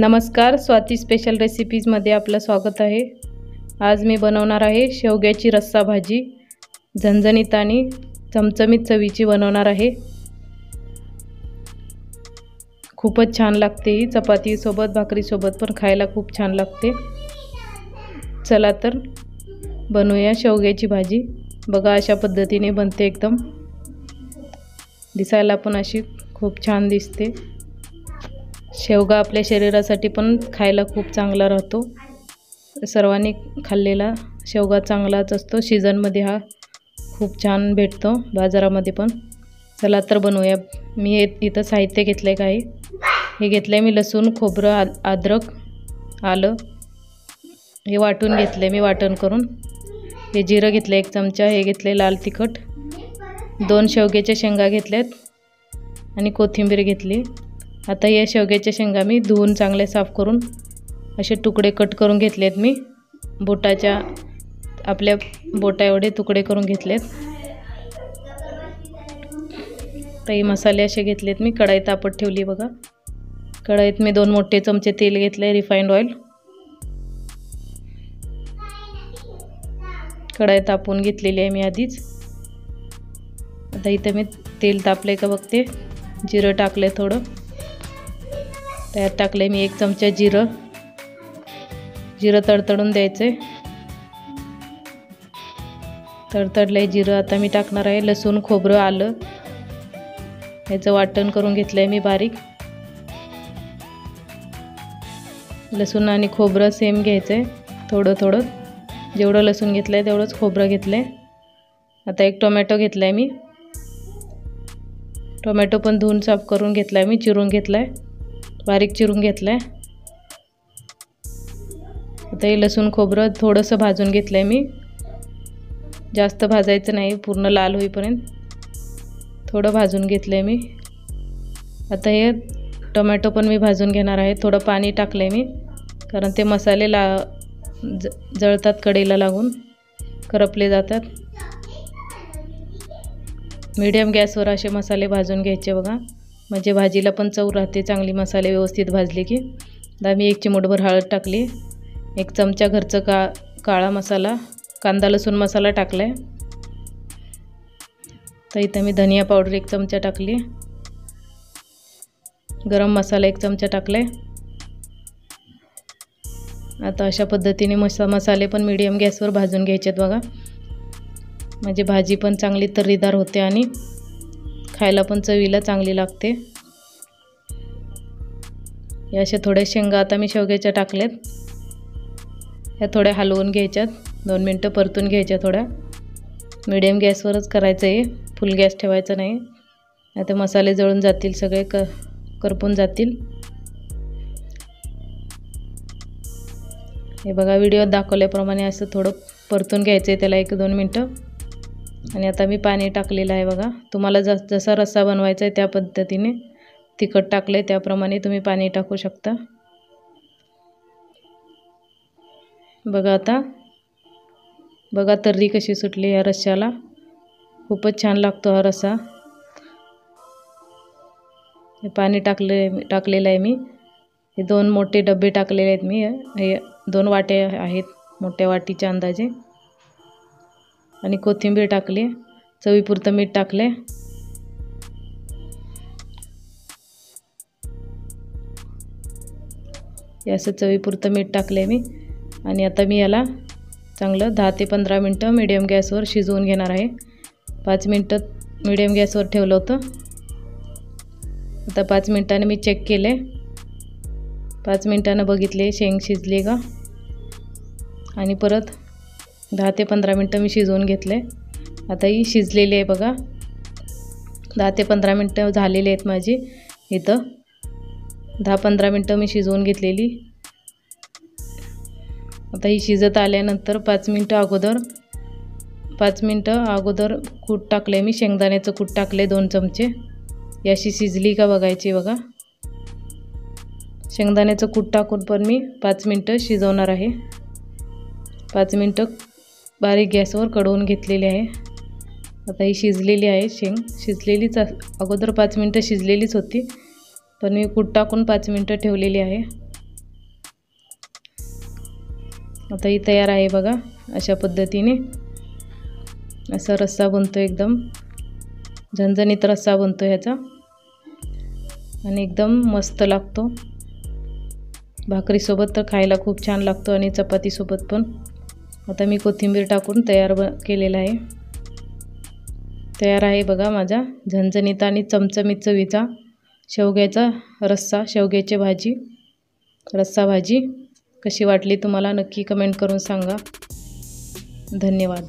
नमस्कार स्वाती स्पेशल रेसिपीजमध्ये आपलं स्वागत आहे. आज मी बनवणार आहे शेवग्याची रस्सा भाजी. झणझणीत आणि चमचमीत चवीची बनवणार आहे. खूपच छान लागते ही चपातीसोबत भाकरीसोबत पण खायला खूप छान लागते. चला तर बनवूया शेवग्याची भाजी. बघा अशा पद्धतीने बनते एकदम. दिसायला पण अशी खूप छान दिसते. शेवगा आपल्या शरीरासाठी पण खायला खूप चांगला राहतो. सर्वांनी खाल्लेला शेवगा चांगलाच असतो. सीझनमध्ये हा खूप छान भेटतो. बाजारामध्ये पण. चला तर बनवूया. मी हे इथं साहित्य घेतलं आहे काही हे घेतलं आहे मी लसूण खोबरं आ अद्रक आलं. हे वाटून घेतलं आहे मी वाटण करून. हे जिरं घेतलं एक चमचा. हे घेतले लाल तिखट. दोन शेवग्याच्या शेंगा घेतल्यात. आणि कोथिंबीर घेतली. आता या शेवग्याच्या शेंगा मी धुवून चांगले साफ करून असे तुकडे कट करून घेतले आहेत मी. बोटाच्या आपल्या बोटा एवढे तुकडे करून घेतलेत. काही मसाले असे घेतलेत मी. कढाई तापत ठेवली बघा. कढाईत मी दोन मोठे चमचे तेल घेतले रिफाईंड ऑइल कढाई तापून घेतलेली आहे मी आधीच. आता इथं मी तेल तापलं आहे का बघते. जिरं टाकलं थोडं. त्यात टाकले मी एक चमचा जिरं. जिरं तडतडून द्यायचं आहे तडतडलं आहे जिरं. आता मी टाकणार आहे लसूण खोबरं आलं. ह्याचं वाटण करून घेतलं आहे मी बारीक. लसूण आणि खोबरं सेम घ्यायचं आहे थोडं थोडं. जेवढं लसूण घेतलं आहे तेवढंच खोबरं घेतलं आहे आता एक टोमॅटो घेतला आहे मी. टोमॅटो पण धुवून साफ करून घेतला आहे मी चिरून घेतला आहे बारीक चिरून घेतलं आहे आता हे लसूण खोबरं थोडंसं भाजून घेतलं आहे मी. जास्त भाजायचं नाही पूर्ण लाल होईपर्यंत थोडं भाजून घेतलं आहे मी. आता हे टोमॅटो पण मी भाजून घेणार आहे थोडं पाणी टाकलं आहे मी कारण ते मसाले ला ज जळतात कढईला लागून करपले जातात. मीडियम गॅसवर असे मसाले भाजून घ्यायचे बघा. म्हणजे भाजीला पण चव राहते चांगली मसाले व्यवस्थित भाजले की. आता मी एक चिमूटभर हळद टाकली. एक चमचा घरचं का काळा मसाला कांदा लसूण मसाला टाकला आहे तर इथं मी धनिया पावडर एक चमचा टाकली. गरम मसाला एक चमचा टाकला आहे आता अशा पद्धतीने मसा मसाले पण मीडियम गॅसवर भाजून घ्यायचे आहेत बघा. म्हणजे भाजी पण चांगली तर्रीदार होते आणि खायला पण चवीला चांगली लागते. या अशा थोड्या शेंगा आता मी शेवग्याच्या टाकल्यात. ह्या थोड्या हलवून घ्यायच्यात. दोन मिनटं परतून घ्यायच्या थोड्या. मिडियम गॅसवरच करायचं आहे फुल गॅस ठेवायचा नाही. आता मसाले जळून जातील सगळे क करपून जातील. हे बघा व्हिडिओत दाखवल्याप्रमाणे असं थोडं परतून घ्यायचं आहे त्याला एक दोन मिनटं. आणि आता मी पाणी टाकलेलं आहे बघा. तुम्हाला जस जसा रस्सा बनवायचा आहे त्या पद्धतीने तिखट टाकलं आहे त्याप्रमाणे तुम्ही पाणी टाकू शकता. बघा आता. बघा तर्री कशी सुटली या रश्श्याला खूपच छान लागतो हा रस्सा. हे पाणी टाकले टाकलेलं आहे मी. हे दोन मोठे डबे टाकलेले आहेत मी. हे दोन वाटे आहेत मोठ्या वाटीच्या अंदाजे. आणि कोथिंबीर टाकली चवीपुरतं मीठ टाकले. असं चवीपुरतं मीठ टाकले मी. आणि आता मी याला चांगलं दहा ते पंधरा मिनटं मिडियम गॅसवर शिजवून घेणार आहे. पाच मिनटं मिडियम गॅसवर ठेवलं होतं. आता पाच मिनटाने मी चेक केले. पाच मिनटानं बघितले शेंग शिजले का? आणि परत दहा ते पंधरा मिनटं मी शिजवून घेतले. आता ही शिजलेली आहे बघा. दहा ते पंधरा मिनटं झालेली आहेत माझी इथं. दहा पंधरा मिनटं मी शिजवून घेतलेली. आता ही शिजत आल्यानंतर पाच मिनटं अगोदर पाच मिनटं अगोदर कूट टाकले मी. शेंगदाण्याचं कूट टाकले दोन चमचे. याशी शिजली का बघायची बघा. शेंगदाण्याचं कूट टाकून पण मी पाच मिनटं शिजवणार आहे. पाच मिनटं बारीक गॅसवर कडवून घेतलेली आहे. आता ही शिजलेली आहे शेंग. शिजलेलीच अगोदर पाच मिनटं शिजलेलीच होती. पण मी कूट टाकून पाच मिनटं ठेवलेली आहे. आता ही तयार आहे बघा अशा पद्धतीने. असा रस्सा बनतो एकदम. झणझणीत रस्सा बनतो ह्याचा. आणि एकदम मस्त लागतो. भाकरीसोबत तर खायला खूप छान लागतो आणि चपातीसोबत पण. आता मी कोथिंबीर टाकून तयार ब केलेला आहे. तयार आहे बघा माझा. झणझणीत आणि चमचमीत चवीचा शेवग्याचा रस्सा शेवग्याची भाजी रस्सा भाजी. कशी वाटली तुम्हाला नक्की कमेंट करून सांगा. धन्यवाद.